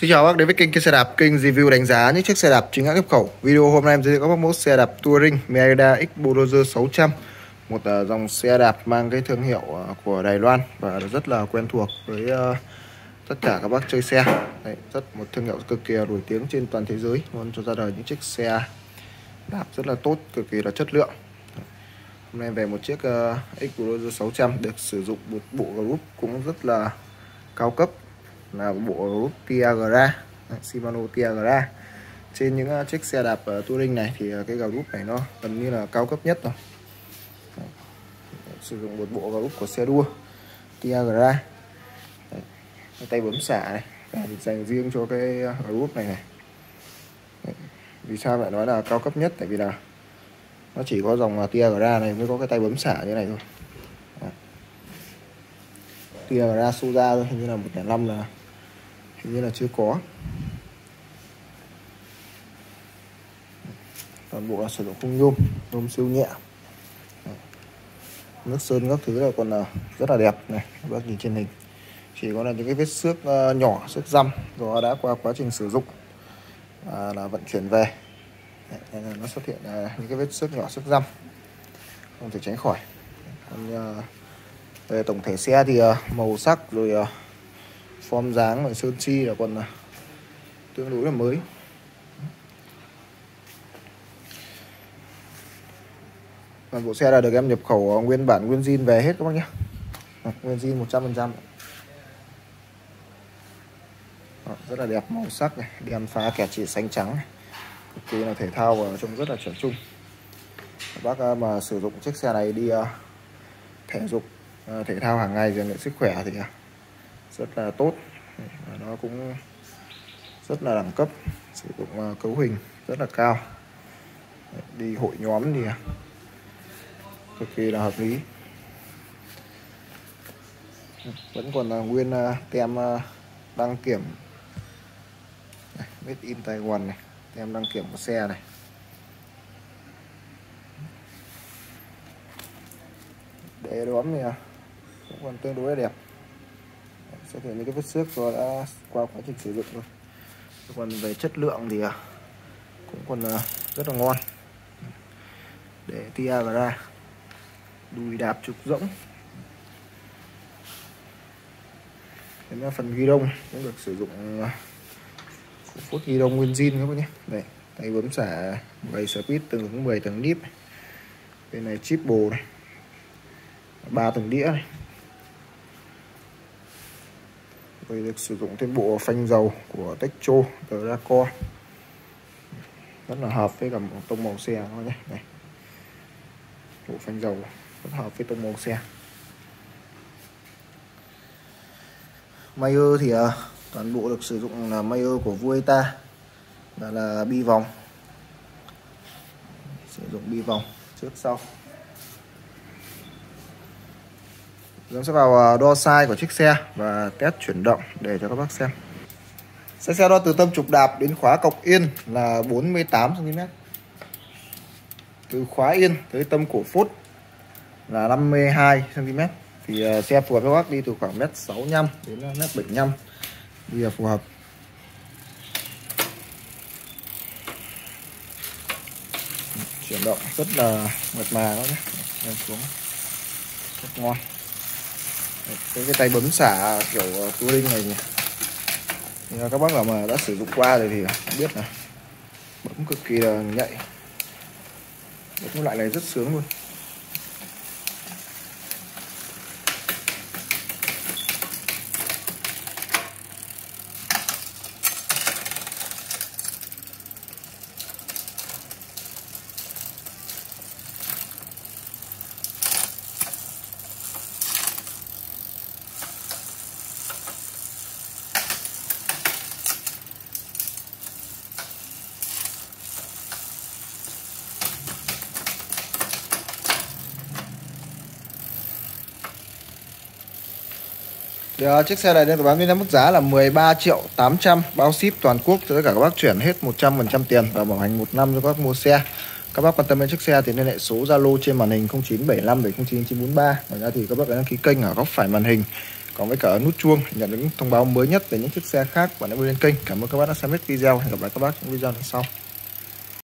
Xin chào các bác đến với kênh xe đạp, kênh review đánh giá những chiếc xe đạp chính hãng nhập khẩu. Video hôm nay em giới thiệu các bác mẫu xe đạp Touring Merida X Bulldozer 600, một uh, dòng xe đạp mang cái thương hiệu uh, của Đài Loan và rất là quen thuộc với uh, tất cả các bác chơi xe. Đấy, rất một thương hiệu cực kỳ nổi tiếng trên toàn thế giới, luôn cho ra đời những chiếc xe đạp rất là tốt, cực kỳ là chất lượng. Hôm nay về một chiếc uh, X Bulldozer 600 được sử dụng một bộ group cũng rất là cao cấp là bộ Tiagra Shimano Tiagra trên những uh, chiếc xe đạp uh, touring này thì uh, cái cái group này nó gần như là cao cấp nhất rồi. Sử dụng một bộ group của xe đua Tiagra tay bấm xả này dành riêng cho cái uh, group này này. Vì sao lại nói là cao cấp nhất? Tại vì là nó chỉ có dòng Tiagra này mới có cái tay bấm xả như này thôi. Tiagra Suza thôi hình như là 105 là hình như là chưa có. Toàn bộ là sử dụng khung nhôm nhôm siêu nhẹ. Nước sơn các thứ là còn là rất là đẹp này các bác nhìn trên hình. Chỉ có là những cái vết xước ờ, nhỏ xước răm do đã qua quá trình sử dụng à, là vận chuyển về. Nên là nó xuất hiện à, những cái vết xước nhỏ xước răm. Không thể tránh khỏi. Còn à, về tổng thể xe thì à, màu sắc rồi form dáng và sơn chi là còn à, tương đối là mới. Toàn bộ xe là được em nhập khẩu à, nguyên bản nguyên zin về hết các bác nhé. Nguyên zin 100% rất là đẹp, màu sắc này, đèn pha kẻ chỉ xanh trắng này. Cực kỳ là thể thao và trông rất là chuẩn trung. Bác à, mà sử dụng chiếc xe này đi thể dục thể thao hàng ngày rèn luyện sức khỏe thì rất là tốt. Và nó cũng rất là đẳng cấp, sử dụng à, cấu hình rất là cao. Đi hội nhóm thì à, cực kỳ là hợp lý. Vẫn còn là nguyên à, tem đăng kiểm. Made in Taiwan này, tem đăng kiểm của xe này. Để đóm thì cũng còn tương đối là đẹp sẽ thấy những cái vết xước do đã qua quá trình sử dụng rồi. Còn về chất lượng thì à, cũng còn à, rất là ngon. Để tia vào ra, đùi đạp trục rỗng. Đến phần ghi đông cũng được sử dụng à, phút ghi đông nguyên zin các bác nhé. Đây, tay bấm xả 7 speed từng hướng 10 tầng níp bên này chip bồ này. Ba tầng đĩa này. Đây được sử dụng thêm bộ phanh dầu của Techo Draco. Rất là hợp với cả tông màu xe nó nhé. Này. Bộ phanh dầu rất hợp với tông màu xe Mayer thì uh, toàn bộ được sử dụng là Mayer của Vuelta và là bi vòng. Sử dụng bi vòng trước sau. Dũng sẽ vào à, đo size của chiếc xe và test chuyển động để cho các bác xem. Xe xe đo từ tâm trục đạp đến khóa cọc yên là 48cm Từ khóa yên tới tâm cổ phút là 52cm Thì à, xe phù hợp với bác đi từ khoảng 1m65 đến 1m75 Đi là phù hợp. Chuyển động rất là mượt mà các bác nhé. Lên xuống. Rất ngon cái, cái tay bấm xả kiểu ờ, touring này nhỉ thì các bác nào mà đã sử dụng qua rồi thì biết là bấm cực kỳ là nhạy. Bấm loại này rất sướng luôn. Thì, uh, chiếc xe này đang được bán với mức giá là 13 triệu 800 bao ship toàn quốc cho tất cả các bác chuyển hết 100% tiền và bảo hành một năm cho các bác mua xe. Các bác quan tâm đến chiếc xe thì liên hệ số Zalo trên màn hình 0975 709 943. Ngoài ra thì các bác đăng ký kênh ở góc phải màn hình. còn với cả nút chuông nhận những thông báo mới nhất về những chiếc xe khác và hãy lên kênh cảm ơn các bác đã xem hết video hẹn gặp lại các bác trong video lần sau